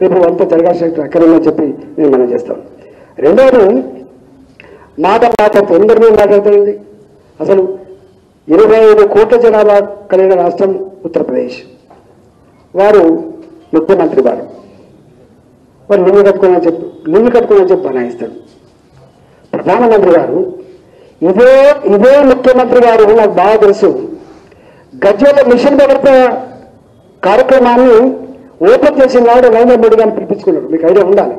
రేపు అంతా జరగాల్సిన అక్కడని చెప్పి నేను మనం చేస్తాను రెండవది మాట మాట్లాడుతూ తొందరగా మాట్లాడుతుంది. అసలు ఇరవై ఐదు కోట్ల జనాభా కలిగిన రాష్ట్రం ఉత్తరప్రదేశ్. వారు ముఖ్యమంత్రి వారు. వారు లింగి కట్టుకోమని చెప్పి లింగి కట్టుకోమని చెప్పి బనాయిస్తాడు ప్రధానమంత్రి గారు ఇదే ఇదే ముఖ్యమంత్రి గారు నాకు బాగా తెలుసు. గజ్వేల మిషన్ భద్రత కార్యక్రమాన్ని ఓపెన్ చేసిన నాడు నరేంద్ర మోడీ గారిని పిలిపించుకున్నాడు. మీకు ఐడియా ఉండాలి.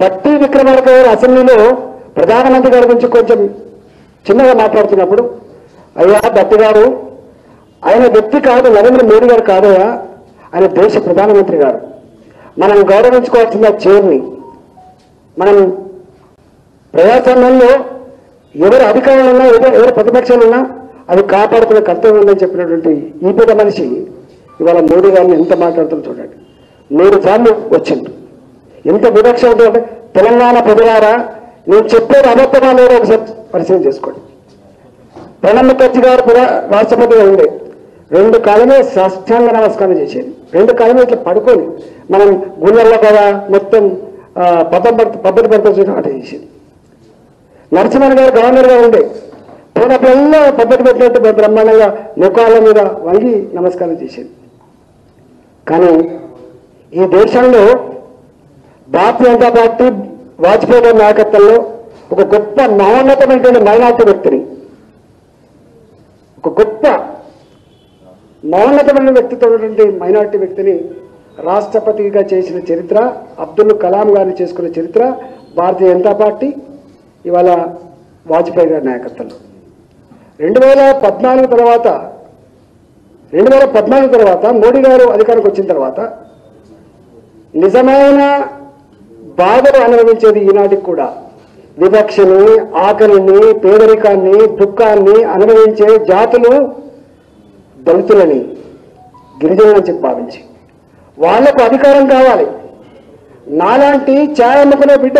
బట్టి విక్రమార్క గారు అసెంబ్లీలో ప్రధానమంత్రి గారి గురించి కొంచెం చిన్నగా మాట్లాడుతున్నప్పుడు అయ్యా బట్టి గారు ఆయన వ్యక్తి కాదు నరేంద్ర మోడీ గారు కాదయా ఆయన దేశ ప్రధానమంత్రి గారు. మనం గౌరవించుకోవాల్సిన చైర్ని మనం ప్రజాస్వామ్యంలో ఎవరు అధికారులు ఉన్నా ఎవరు ఎవరు ప్రతిపక్షాలున్నా అది కాపాడుకునే కర్తవ్యం ఉందని చెప్పినటువంటి ఈ పెద్ద మనిషి ఇవాళ మోడీ గారిని ఎంత మాట్లాడుతున్న చూడండి. మూడు సార్లు వచ్చిండు ఎంత వివక్ష ఉంటుందంటే తెలంగాణ ప్రజలారా నేను చెప్పేది అబద్ధమా లేదో ఒకసారి పరిశీలన చేసుకోండి. ప్రణబ్ ముఖర్జీ గారు కూడా రాష్ట్రపతిగా ఉండే. రెండు కాలమే సాష్టాంగ నమస్కారం చేసేది. రెండు కాలమే ఇట్లా పడుకొని మనం గుళ్ళల్లో కదా మొత్తం ఆ, పద్ధతి పడుతూ పబ్బతి ఆట చేసేది. నరసింహన్ గారు గవర్నర్గా ఉండే. పోయినప్పుడల్లా పద్ధతి పెట్టినట్టు బ్రహ్మాండంగా ముఖాల మీద వంగి నమస్కారం చేసేది. కానీ ఈ దేశంలో భారతీయ జనతా పార్టీ వాజ్పేయి గారి నాయకత్వంలో ఒక గొప్ప మహోన్నతమైనటువంటి మైనార్టీ వ్యక్తిని ఒక గొప్ప మహోన్నతమైన వ్యక్తితో మైనార్టీ వ్యక్తిని రాష్ట్రపతిగా చేసిన చరిత్ర అబ్దుల్ కలాం గారిని చేసుకున్న చరిత్ర భారతీయ జనతా పార్టీ ఇవాళ వాజ్పేయి గారి నాయకత్వంలో. రెండు వేల పద్నాలుగు తర్వాత రెండు వేల పద్నాలుగు తర్వాత మోడీ గారు అధికారికి వచ్చిన తర్వాత నిజమైన బాధలు అనుభవించేది ఈనాటికి కూడా. వివక్షని ఆకలిని పేదరికాన్ని దుఃఖాన్ని అనుభవించే జాతులు దళితులని గిరిజనులని చెప్పి భావించి. వాళ్ళకు అధికారం కావాలి. నాలాంటి ఛాయ్ బిడ్డ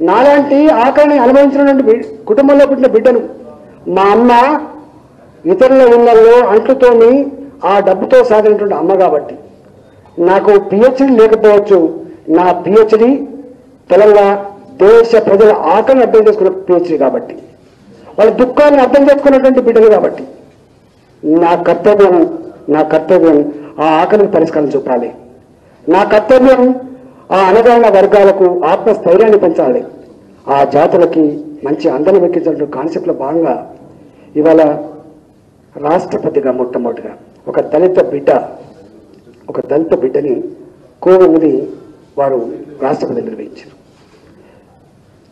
నాలాంటి ఆకలిని అనుభవించినటువంటి కుటుంబంలో పుట్టిన బిడ్డను మా అమ్మ ఇతరుల ఇళ్ళలో అంట్లుతోని ఆ డబ్బుతో సాగినటువంటి అమ్మ కాబట్టి. నాకు పిహెచ్డి లేకపోవచ్చు. నా పిహెచ్డి తెలంగాణ దేశ ప్రజల ఆకలిని అర్థం చేసుకున్న పిహెచ్డి కాబట్టి. వాళ్ళ దుఃఖాన్ని అర్థం చేసుకున్నటువంటి బిడ్డలు కాబట్టి. నా కర్తవ్యం నా కర్తవ్యం ఆ ఆకలిని పరిష్కారం చూపాలి. నా కర్తవ్యం ఆ అనగాహన వర్గాలకు ఆత్మస్థైర్యాన్ని పెంచాలి. ఆ జాతులకి మంచి అందరం ఎక్కించిన కాన్సెప్ట్లో భాగంగా ఇవాళ రాష్ట్రపతిగా మొట్టమొదటిగా ఒక దళిత బిడ్డ ఒక దళిత బిడ్డని కోవిందని వారు రాష్ట్రపతి నిర్వహించారు.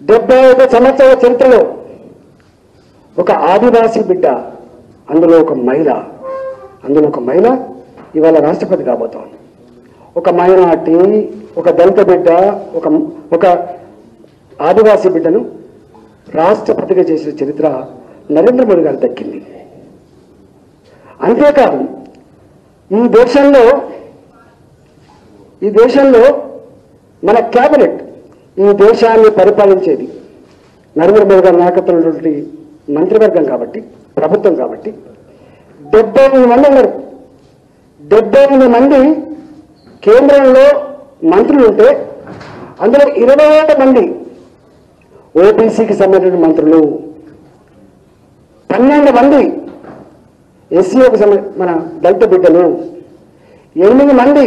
డెబ్బై ఐదు సంవత్సరాల చరిత్రలో ఒక ఆదివాసీ బిడ్డ అందులో ఒక మహిళ అందులో ఒక మహిళ ఇవాళ రాష్ట్రపతి కాబోతోంది. ఒక మైనార్టీ ఒక దళిత బిడ్డ ఒక ఒక ఆదివాసీ బిడ్డను రాష్ట్రపతిగా చేసిన చరిత్ర నరేంద్ర మోడీ గారు దక్కింది. అంతేకాదు ఈ దేశంలో ఈ దేశంలో మన క్యాబినెట్ ఈ దేశాన్ని పరిపాలించేది నరేంద్ర మోడీ గారి నాయకత్వంలో ఉన్నటువంటి మంత్రివర్గం కాబట్టి ప్రభుత్వం కాబట్టి. డెబ్బై ఎనిమిది మంది ఉన్నారు. డెబ్బై ఎనిమిది మంది కేంద్రంలో మంత్రులు ఉంటే అందులో ఇరవై ఏడు మంది ఓబీసీకి సంబంధించిన మంత్రులు పన్నెండు మంది ఎస్సీఓకి సంబంధ మన దళిత బిడ్డలు. ఎనిమిది మంది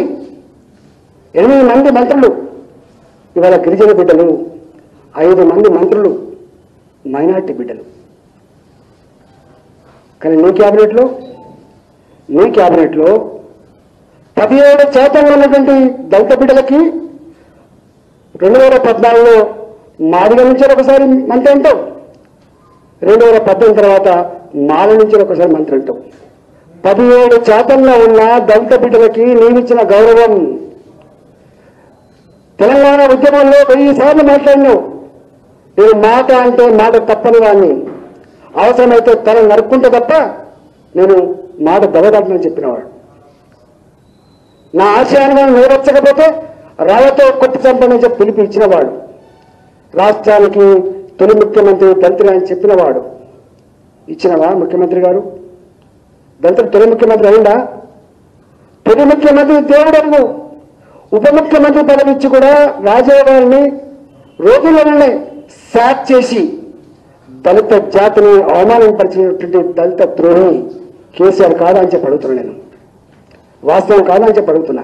ఎనిమిది మంది మంత్రులు. ఇవాళ గిరిజన బిడ్డలు ఐదు మంది మంత్రులు మైనార్టీ బిడ్డలు. కానీ నీ క్యాబినెట్లో నీ క్యాబినెట్లో పదిహేడు శాతం ఉన్నటువంటి దళిత బిడ్డలకి రెండు వేల పద్నాలుగులో మాదిగ నుంచి ఒకసారి మంత్రి అంటావు. రెండు వేల పద్దెనిమిది తర్వాత మాల నుంచి ఒకసారి మంత్రి అంటాం. పదిహేడు శాతంలో ఉన్న దళిత బిడ్డలకి నీవిచ్చిన గౌరవం. తెలంగాణ ఉద్యమంలో వెయ్యి సార్లు మాట్లాడినావు. నేను మాట అంటే మాట తప్పని వాడిని అవసరమైతే తల నరుక్కుంటే తప్ప నేను మాట దవదాటనని చెప్పినవాడు. నా ఆశయాన్ని నెరవేర్చకపోతే రాళ్ళతో కొట్టి చంపని చెప్పి పిలిపి ఇచ్చినవాడు. రాష్ట్రానికి తొలి ముఖ్యమంత్రి దళితులు అని చెప్పినవాడు ఇచ్చినవా ముఖ్యమంత్రి గారు? దళితులు తొలి ముఖ్యమంత్రి అయిందా? తొలి ముఖ్యమంత్రి దేవుడు ఉప ముఖ్యమంత్రి పదవి ఇచ్చి కూడా గారిని రోజులనే శాట్ చేసి దళిత జాతిని అవమానపరిచినటువంటి దళిత ద్రోహి కేసీఆర్ కాదా అని చెప్పి అడుగుతున్నాను నేను. వాస్తవం కాదా అని చెప్పి అడుగుతున్నాను